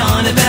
on about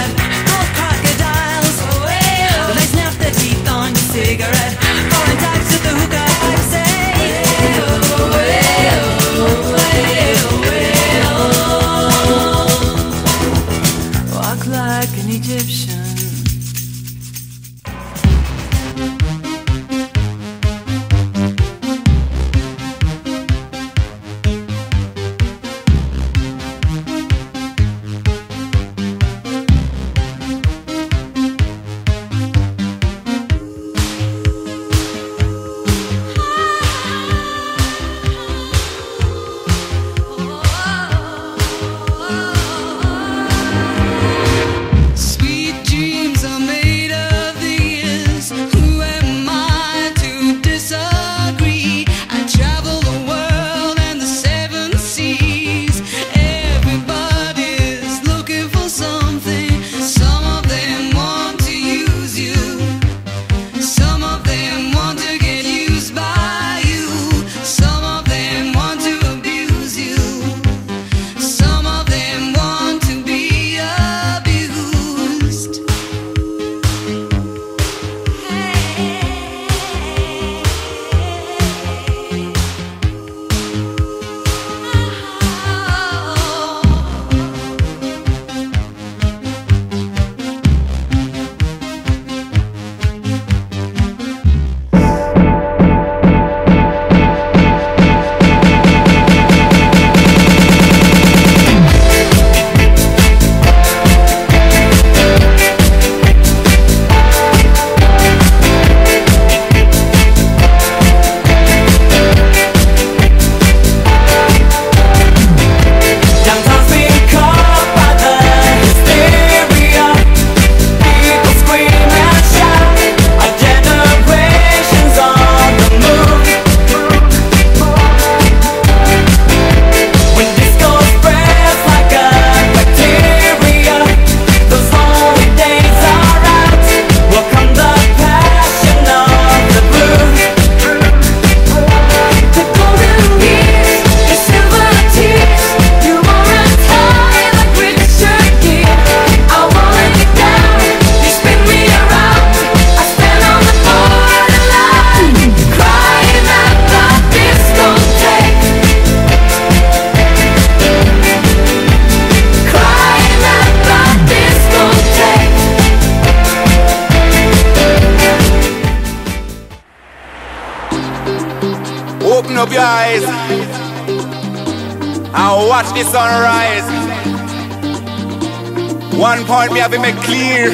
something Open up your eyes and watch the sunrise. One point me have to make clear.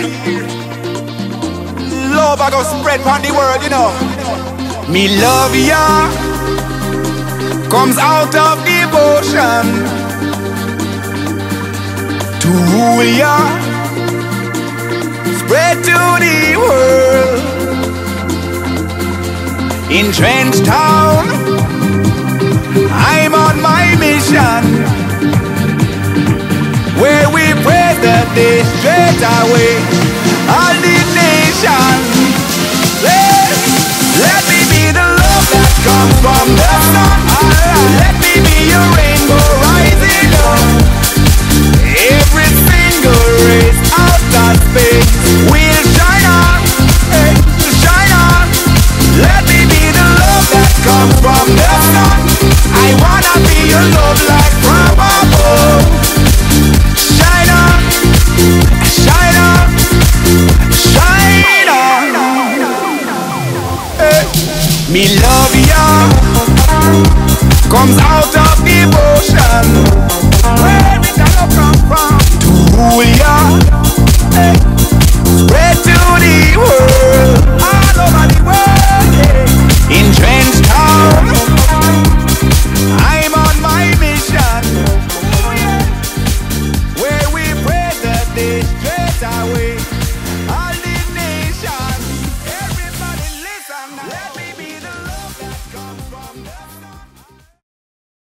Love I go spread on the world, you know. Me love ya comes out of devotion to rule ya, spread to the world in Trenchtown. I'm on my mission where we pray that they straight away all the nation. Let, let me be the love that comes from the sun. Let From the sun. I wanna be your love life highway.